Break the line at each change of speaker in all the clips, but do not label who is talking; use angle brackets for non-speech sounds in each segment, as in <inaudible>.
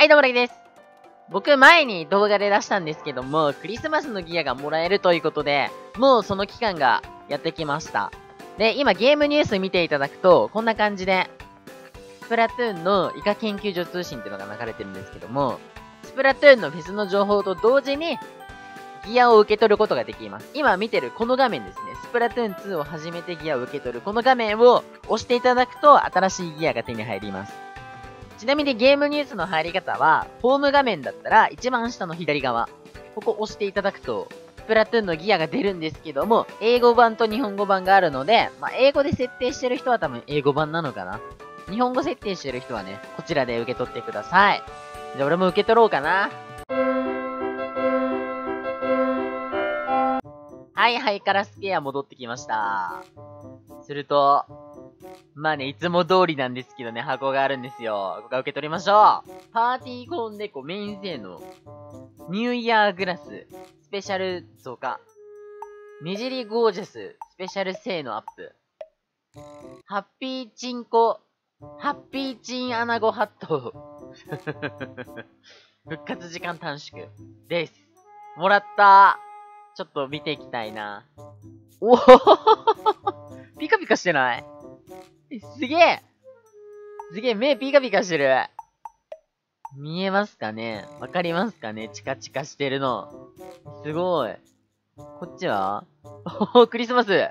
はい、どうも、らきです。僕、前に動画で出したんですけども、クリスマスのギアがもらえるということで、もうその期間がやってきました。で、今ゲームニュース見ていただくと、こんな感じで、スプラトゥーンのイカ研究所通信っていうのが流れてるんですけども、スプラトゥーンのフェスの情報と同時に、ギアを受け取ることができます。今見てるこの画面ですね。スプラトゥーン2を初めてギアを受け取るこの画面を押していただくと新しいギアが手に入ります。ちなみにゲームニュースの入り方は、ホーム画面だったら一番下の左側、ここ押していただくと、スプラトゥーンのギアが出るんですけども、英語版と日本語版があるので、まあ、英語で設定してる人は多分英語版なのかな。日本語設定してる人はね、こちらで受け取ってください。じゃあ俺も受け取ろうかな。はいはい、カラスケア戻ってきました。すると、まあね、いつも通りなんですけどね、箱があるんですよ。ここから受け取りましょう。パーティーコーンデコメイン性能。ニューイヤーグラス。スペシャル増加。ねじりゴージャス。スペシャル性能アップ。ハッピーチンコ。ハッピーチンアナゴハット。<laughs> 復活時間短縮。です。もらったちょっと見ていきたいな。おお <laughs> ピカピカしてない？すげえすげえ、目ピカピカしてる。見えますかね？わかりますかね？チカチカしてるの。すごい。こっちは？おおクリスマス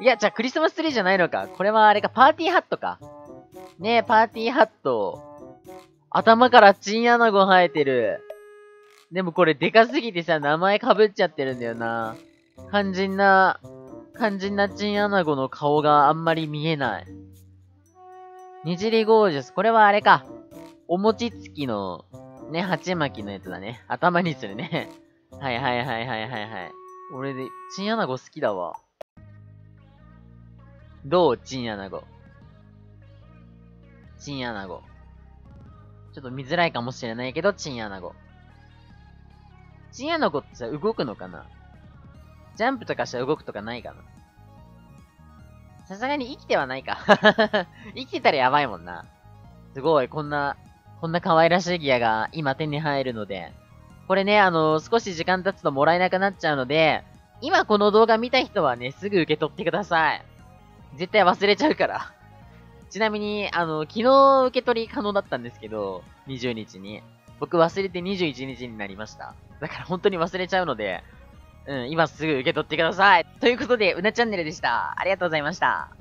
いや、じゃあクリスマスツリーじゃないのか。これはあれか、パーティーハットか。ねえ、パーティーハット。頭からチンアナゴ生えてる。でもこれでかすぎてさ、名前かぶっちゃってるんだよな。肝心な肝心なチンアナゴの顔があんまり見えない。にじりゴージャス。これはあれか。お餅つきの、ね、鉢巻きのやつだね。頭にするね。<laughs> はいはいはいはいはいはい。俺で、チンアナゴ好きだわ。どうチンアナゴ。チンアナゴ。ちょっと見づらいかもしれないけど、チンアナゴ。チンアナゴってさ、動くのかな？ジャンプとかしたら動くとかないかな？さすがに生きてはないか。<laughs> 生きてたらやばいもんな。すごい、こんな、こんな可愛らしいギアが今手に入るので。これね、あの少し時間経つともらえなくなっちゃうので、今この動画見た人はね、すぐ受け取ってください。絶対忘れちゃうから。ちなみに、あの、昨日受け取り可能だったんですけど、20日に。僕忘れて21日になりました。だから本当に忘れちゃうので、うん、今すぐ受け取ってください。ということで、うなチャンネルでした。ありがとうございました。